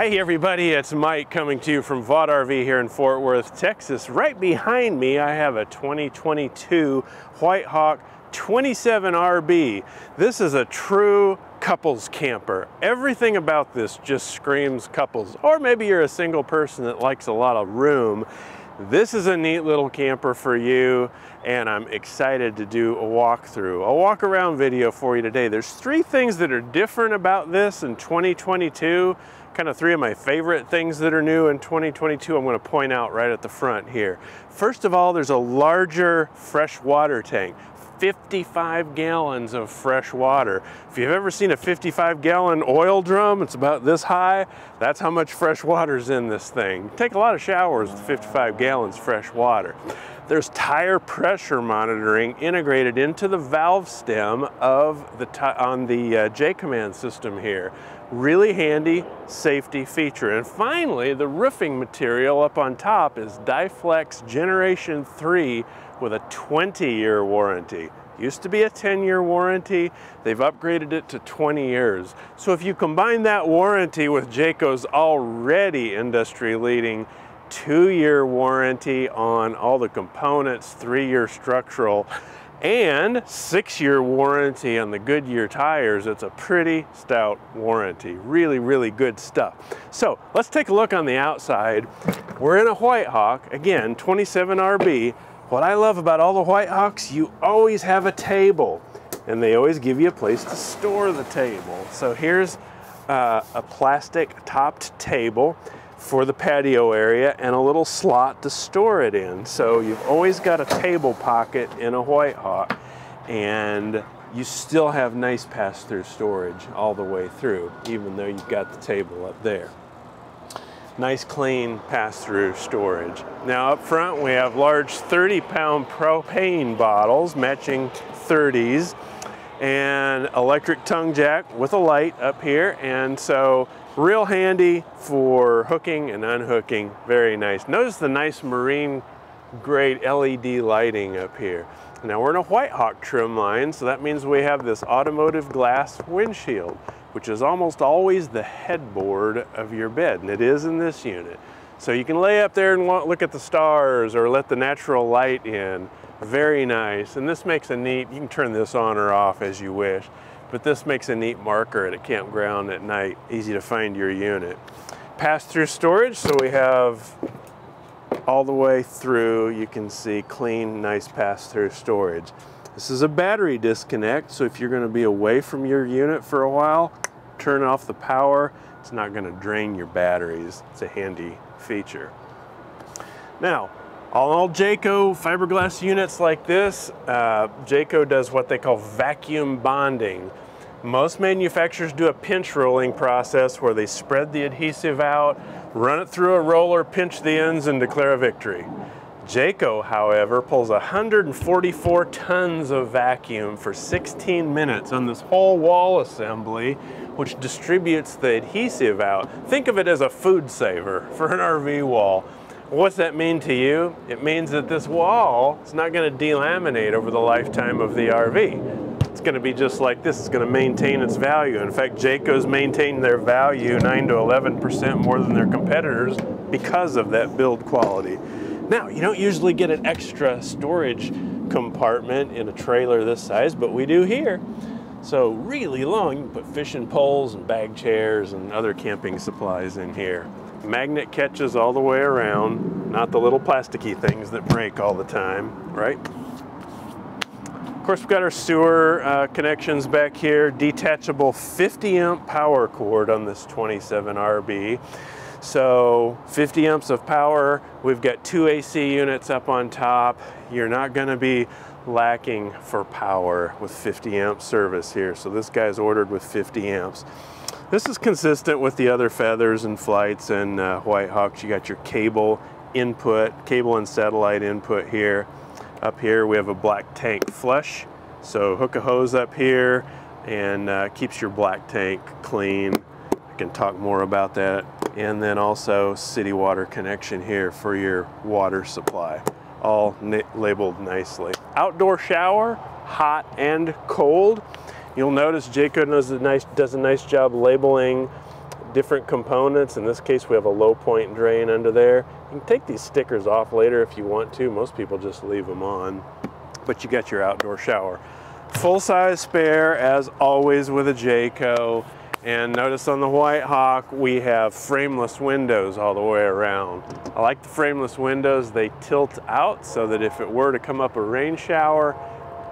Hey everybody, it's Mike coming to you from Vogt RV here in Fort Worth, Texas. Right behind me I have a 2022 White Hawk 27RB. This is a true couples camper. Everything about this just screams couples. Or maybe you're a single person that likes a lot of room. This is a neat little camper for you and I'm excited to do a walkthrough, a walk around video for you today. There's three things that are different about this in 2022 kind of three of my favorite things that are new in 2022 I'm going to point out right at the front here. First of all, there's a larger fresh water tank. 55 gallons of fresh water. If you've ever seen a 55 gallon oil drum, it's about this high. That's how much fresh water is in this thing. take a lot of showers with 55 gallons fresh water. There's tire pressure monitoring integrated into the valve stem of the on the uh, J-Command system here. Really handy safety feature. And finally, the roofing material up on top is Dyflex Generation 3 with a 20 year warranty. Used to be a 10 year warranty, they've upgraded it to 20 years. So if you combine that warranty with Jayco's already industry leading two year warranty on all the components, three year structural, and six year warranty on the Goodyear tires. It's a pretty stout warranty. Really, really good stuff. So let's take a look on the outside. We're in a White Hawk, again, 27RB. What I love about all the White Hawks, you always have a table and they always give you a place to store the table. So here's uh, a plastic topped table for the patio area and a little slot to store it in. So you've always got a table pocket in a White Hawk and you still have nice pass-through storage all the way through, even though you've got the table up there. Nice clean pass-through storage. Now up front we have large 30 pound propane bottles, matching 30s, and electric tongue jack with a light up here. And so Real handy for hooking and unhooking, very nice. Notice the nice marine grade LED lighting up here. Now we're in a White Hawk trim line, so that means we have this automotive glass windshield, which is almost always the headboard of your bed, and it is in this unit. So you can lay up there and look at the stars or let the natural light in. Very nice, and this makes a neat, you can turn this on or off as you wish but this makes a neat marker at a campground at night, easy to find your unit. Pass-through storage, so we have all the way through, you can see clean, nice pass-through storage. This is a battery disconnect, so if you're gonna be away from your unit for a while, turn off the power, it's not gonna drain your batteries. It's a handy feature. Now, all Jayco fiberglass units like this, uh, Jayco does what they call vacuum bonding. Most manufacturers do a pinch rolling process where they spread the adhesive out, run it through a roller, pinch the ends, and declare a victory. Jayco, however, pulls 144 tons of vacuum for 16 minutes on this whole wall assembly, which distributes the adhesive out. Think of it as a food saver for an RV wall. What's that mean to you? It means that this wall is not going to delaminate over the lifetime of the RV. It's going to be just like this. It's going to maintain its value. In fact, Jayco's maintained their value 9 to 11% more than their competitors because of that build quality. Now, you don't usually get an extra storage compartment in a trailer this size, but we do here. So really long, you can put fishing poles and bag chairs and other camping supplies in here magnet catches all the way around, not the little plasticky things that break all the time, right? Of course, we've got our sewer uh, connections back here, detachable 50 amp power cord on this 27RB. So 50 amps of power, we've got two AC units up on top. You're not gonna be lacking for power with 50 amp service here. So this guy's ordered with 50 amps. This is consistent with the other feathers and flights and uh, White Hawks. You got your cable input, cable and satellite input here. Up here we have a black tank flush. So hook a hose up here and uh, keeps your black tank clean. I can talk more about that. And then also city water connection here for your water supply. All labeled nicely. Outdoor shower, hot and cold. You'll notice Jayco does a nice, does a nice job labeling different components. In this case, we have a low point drain under there. You can take these stickers off later if you want to. Most people just leave them on, but you get your outdoor shower. Full size spare as always with a Jayco. And notice on the White Hawk, we have frameless windows all the way around. I like the frameless windows. They tilt out so that if it were to come up a rain shower,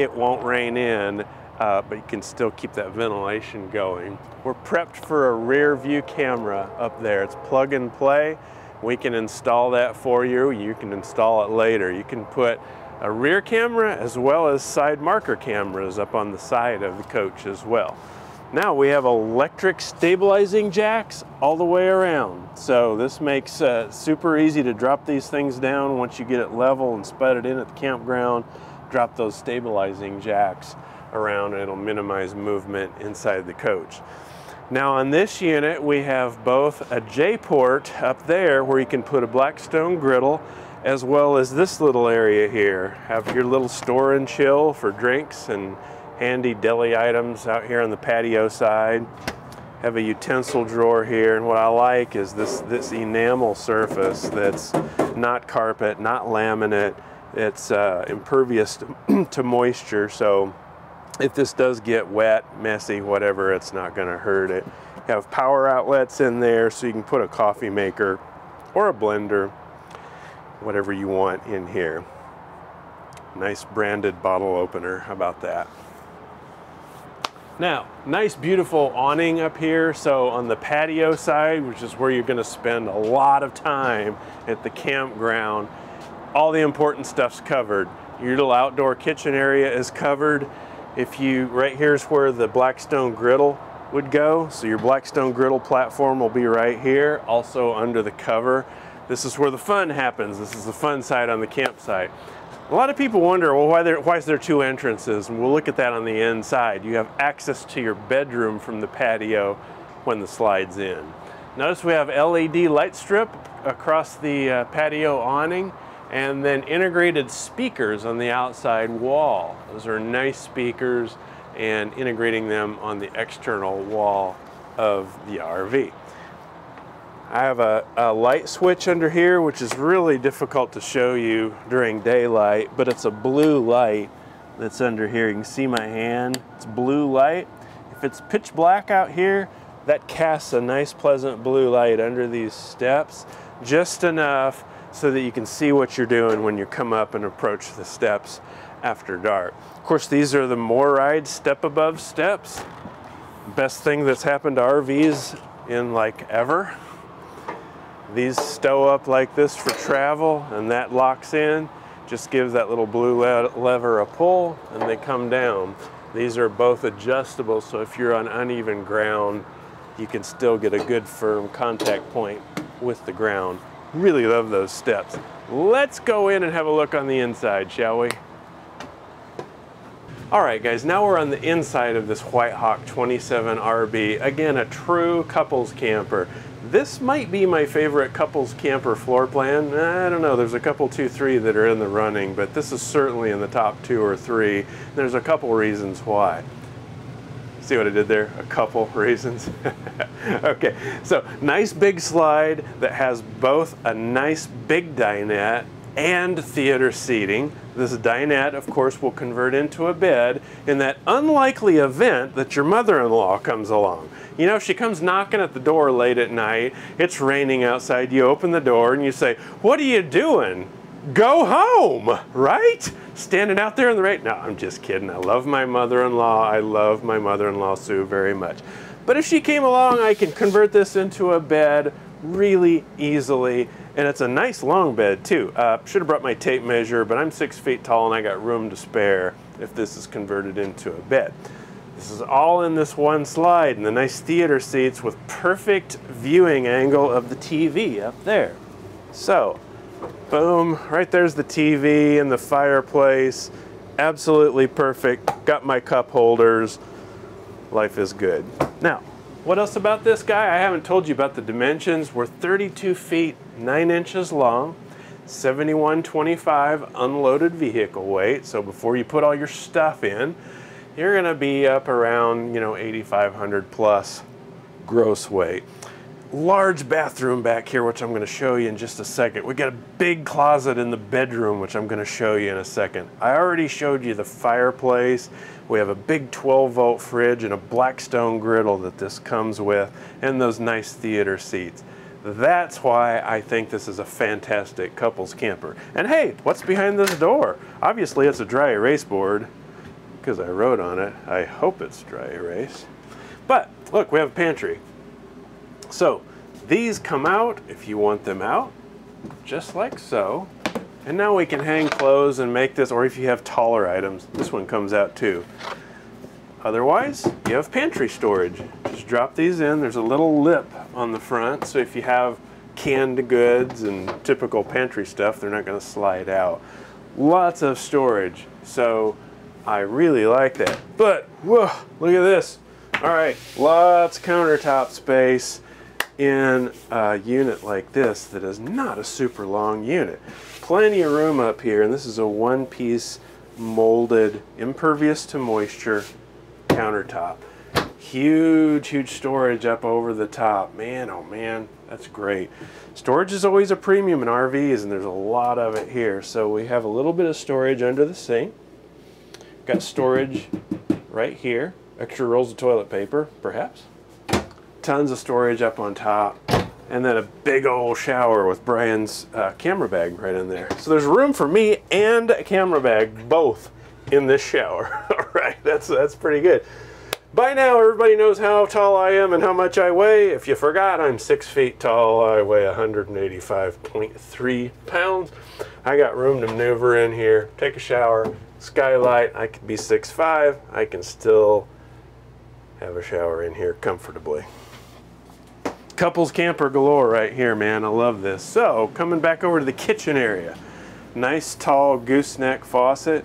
it won't rain in, uh, but you can still keep that ventilation going. We're prepped for a rear view camera up there. It's plug and play. We can install that for you. You can install it later. You can put a rear camera as well as side marker cameras up on the side of the coach as well. Now we have electric stabilizing jacks all the way around. So this makes uh, super easy to drop these things down once you get it level and spud it in at the campground. Drop those stabilizing jacks around and it'll minimize movement inside the coach. Now on this unit we have both a J-port up there where you can put a Blackstone griddle as well as this little area here. Have your little store and chill for drinks and handy deli items out here on the patio side. Have a utensil drawer here, and what I like is this, this enamel surface that's not carpet, not laminate. It's uh, impervious to, moisture, so if this does get wet, messy, whatever, it's not gonna hurt it. You have power outlets in there so you can put a coffee maker or a blender, whatever you want in here. Nice branded bottle opener, how about that? Now, nice beautiful awning up here. So on the patio side, which is where you're gonna spend a lot of time at the campground, all the important stuff's covered. Your little outdoor kitchen area is covered. If you, right here's where the Blackstone griddle would go. So your Blackstone griddle platform will be right here, also under the cover. This is where the fun happens. This is the fun side on the campsite. A lot of people wonder, well, why, there, why is there two entrances? And we'll look at that on the inside. You have access to your bedroom from the patio when the slide's in. Notice we have LED light strip across the uh, patio awning and then integrated speakers on the outside wall. Those are nice speakers and integrating them on the external wall of the RV. I have a, a, light switch under here, which is really difficult to show you during daylight, but it's a blue light that's under here. You can see my hand, it's blue light. If it's pitch black out here, that casts a nice pleasant blue light under these steps, just enough so that you can see what you're doing when you come up and approach the steps after dark. Of course, these are the MORryde step above steps. Best thing that's happened to RVs in like ever. These stow up like this for travel and that locks in. Just gives that little blue le lever a pull and they come down. These are both adjustable so if you're on uneven ground you can still get a good firm contact point with the ground. Really love those steps. Let's go in and have a look on the inside, shall we? All right, guys, now we're on the inside of this White Hawk 27 RB. Again, a true couples camper. This might be my favorite couples camper floor plan. Eh, I don't know, there's a couple, two, three that are in the running, but this is certainly in the top two or three. There's a couple reasons why. See what I did there? A couple reasons. okay, so nice big slide that has both a nice big dinette and theater seating. This dinette, of course, will convert into a bed in that unlikely event that your mother-in-law comes along. You know, she comes knocking at the door late at night, it's raining outside, you open the door and you say, what are you doing? Go home, right? Standing out there in the rain. No, I'm just kidding. I love my mother-in-law. I love my mother-in-law, Sue, very much. But if she came along, I can convert this into a bed really easily. And it's a nice long bed too. Uh, should have brought my tape measure, but I'm six feet tall and I got room to spare if this is converted into a bed. This is all in this one slide and the nice theater seats with perfect viewing angle of the TV up there. So, boom, right there's the TV and the fireplace. Absolutely perfect. Got my cup holders. Life is good. Now, what else about this guy? I haven't told you about the dimensions. We're 32 feet, 9 inches long, 7125 unloaded vehicle weight. So before you put all your stuff in, you're going to be up around, you know, 8,500 plus gross weight. large bathroom back here, which I'm going to show you in just a second. We got a big closet in the bedroom, which I'm going to show you in a second. I already showed you the fireplace. We have a big 12 volt fridge and a Blackstone griddle that this comes with, and those nice theater seats. That's why I think this is a fantastic couples camper. And hey, what's behind this door? Obviously it's a dry erase board because I wrote on it. I hope it's dry erase. But look, we have a pantry. So these come out if you want them out, just like so. And now we can hang clothes and make this, or if you have taller items, this one comes out too. Otherwise, you have pantry storage. Just drop these in. There's a little lip on the front, so if you have canned goods and typical pantry stuff, they're not going to slide out. Lots of storage, so I really like that. But, whoa, look at this. All right, lots of countertop space in a unit like this that is not a super long unit. Plenty of room up here, and this is a one-piece molded, impervious to moisture countertop. Huge, huge storage up over the top. Man, oh man, that's great. Storage is always a premium in RVs, and there's a lot of it here. So we have a little bit of storage under the sink. Got storage right here. Extra rolls of toilet paper, perhaps tons of storage up on top, and then a big old shower with Brian's uh, camera bag right in there. So there's room for me and a camera bag, both in this shower. All right, that's, that's pretty good. By now, everybody knows how tall I am and how much I weigh. If you forgot, I'm six feet tall. I weigh 185.3 pounds. I got room to maneuver in here, take a shower, skylight. I could be 6'5". I can still have a shower in here comfortably couples camper galore right here, man. I love this. So, coming back over to the kitchen area. Nice tall gooseneck faucet,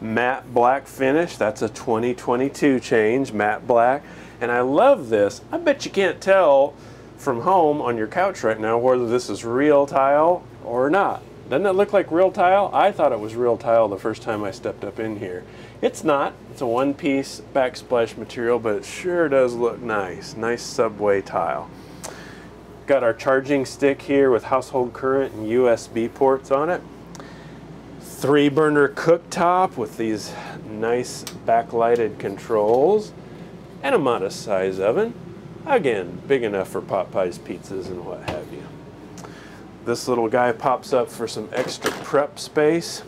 matte black finish. That's a 2022 change, matte black. And I love this. I bet you can't tell from home on your couch right now whether this is real tile or not. Doesn't it look like real tile? I thought it was real tile the first time I stepped up in here. It's not. It's a one-piece backsplash material, but it sure does look nice. Nice subway tile. Got our charging stick here with household current and USB ports on it. Three burner cooktop with these nice backlighted controls and a modest size oven. Again, big enough for pot pies, pizzas, and what have you. This little guy pops up for some extra prep space.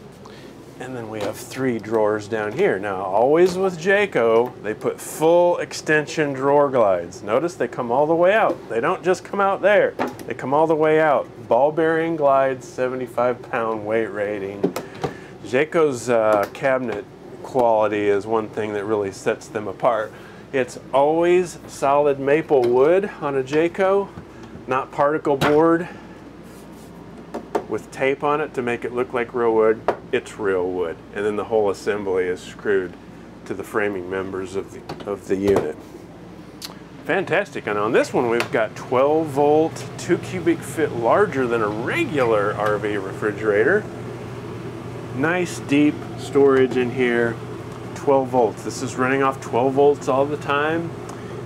And then we have three drawers down here. Now, always with Jayco, they put full extension drawer glides. Notice they come all the way out. They don't just come out there. They come all the way out. Ball bearing glides, 75 pound weight rating. Jayco's uh, cabinet quality is one thing that really sets them apart. It's always solid maple wood on a Jayco, not particle board with tape on it to make it look like real wood it's real wood. And then the whole assembly is screwed to the framing members of the, of the unit. Fantastic. And on this one, we've got 12 volt, two cubic foot larger than a regular RV refrigerator. Nice deep storage in here, 12 volts. This is running off 12 volts all the time.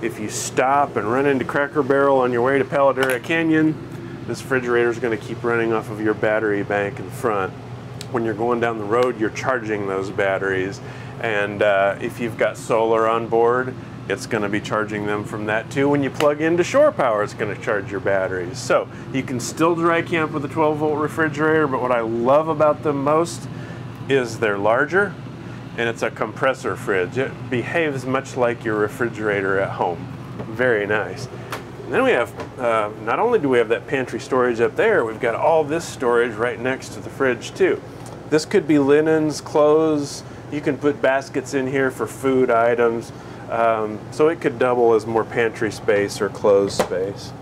If you stop and run into Cracker Barrel on your way to Palo Duro Canyon, this refrigerator is going to keep running off of your battery bank in front when you're going down the road, you're charging those batteries. And uh, if you've got solar on board, it's going to be charging them from that too. When you plug into shore power, it's going to charge your batteries. So you can still dry camp with a 12 volt refrigerator, but what I love about them most is they're larger and it's a compressor fridge. It behaves much like your refrigerator at home. Very nice. And then we have, uh, not only do we have that pantry storage up there, we've got all this storage right next to the fridge too. This could be linens, clothes. You can put baskets in here for food items. Um, so it could double as more pantry space or clothes space.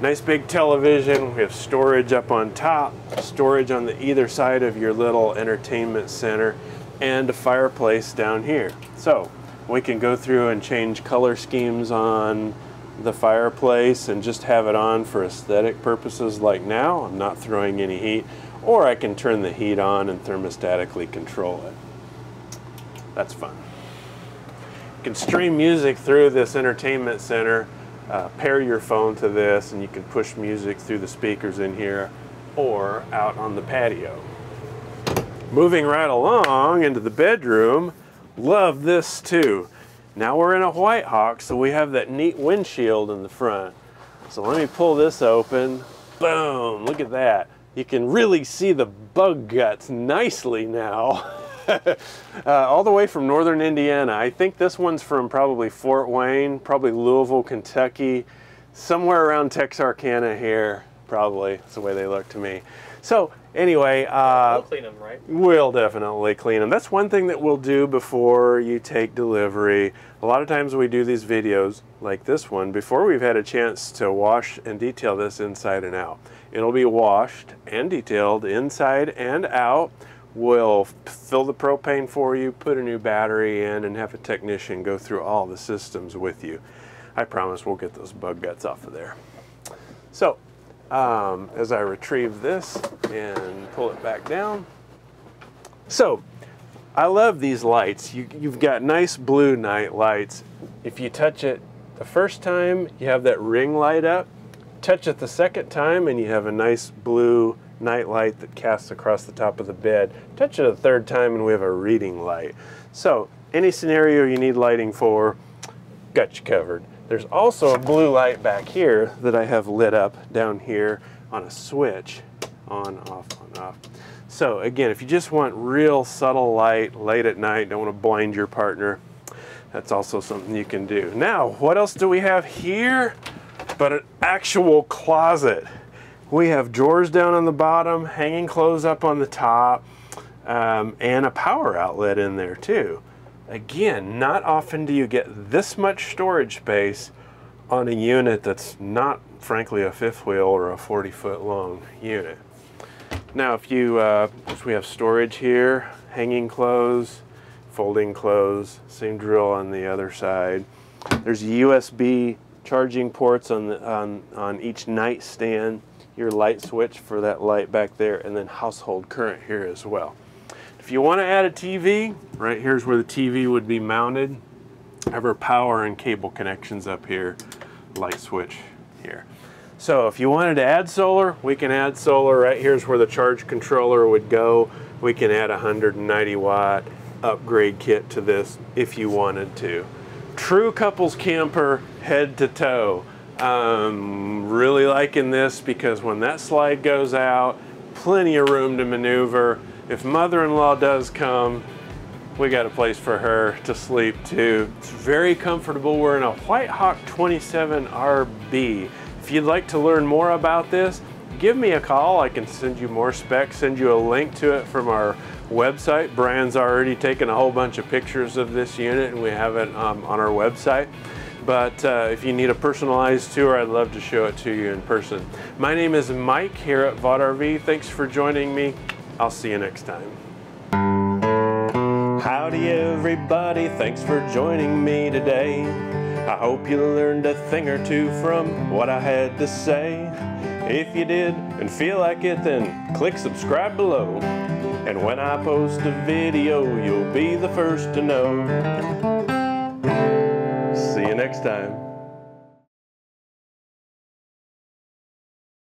Nice big television. We have storage up on top, storage on the either side of your little entertainment center, and a fireplace down here. So we can go through and change color schemes on the fireplace and just have it on for aesthetic purposes like now. I'm not throwing any heat or I can turn the heat on and thermostatically control it. That's fun. You can stream music through this entertainment center uh, pair your phone to this and you can push music through the speakers in here or out on the patio. Moving right along into the bedroom, love this too. Now we're in a White Hawk, so we have that neat windshield in the front. So let me pull this open. Boom, look at that. You can really see the bug guts nicely now. uh, all the way from northern Indiana. I think this one's from probably Fort Wayne, probably Louisville, Kentucky, somewhere around Texarkana here, probably. That's the way they look to me. So anyway, uh, we'll clean them, right? We'll definitely clean them. That's one thing that we'll do before you take delivery. A lot of times we do these videos like this one before we've had a chance to wash and detail this inside and out. It'll be washed and detailed inside and out. We'll fill the propane for you, put a new battery in, and have a technician go through all the systems with you. I promise we'll get those bug guts off of there. So um, as I retrieve this and pull it back down. So I love these lights. You, you've got nice blue night lights. If you touch it the first time, you have that ring light up. Touch it the second time and you have a nice blue night light that casts across the top of the bed. Touch it a third time and we have a reading light. So any scenario you need lighting for, got you covered. There's also a blue light back here that I have lit up down here on a switch, on, off, on, off. So again, if you just want real subtle light late at night, don't want to blind your partner, that's also something you can do. Now, what else do we have here but an actual closet? We have drawers down on the bottom, hanging clothes up on the top, um, and a power outlet in there too. Again, not often do you get this much storage space on a unit that's not, frankly, a fifth wheel or a 40 foot long unit. Now, if you, uh, we have storage here, hanging clothes, folding clothes, same drill on the other side. There's a USB charging ports on, the, on, on each nightstand, your light switch for that light back there, and then household current here as well. If you want to add a TV, right here's where the TV would be mounted. Have our power and cable connections up here, light switch here. So if you wanted to add solar, we can add solar. Right here's where the charge controller would go. We can add a 190 watt upgrade kit to this if you wanted to. True couples camper head to toe. Um, really liking this because when that slide goes out, plenty of room to maneuver if mother-in-law does come, we got a place for her to sleep too. It's very comfortable. We're in a White Hawk 27 RB. If you'd like to learn more about this, give me a call. I can send you more specs, send you a link to it from our website. Brian's already taken a whole bunch of pictures of this unit and we have it um, on our website. But uh, if you need a personalized tour, I'd love to show it to you in person. My name is Mike here at Vogt RV. Thanks for joining me. I'll see you next time. Howdy everybody, thanks for joining me today. I hope you learned a thing or two from what I had to say. If you did and feel like it, then click subscribe below. And when I post a video, you'll be the first to know. See you next time.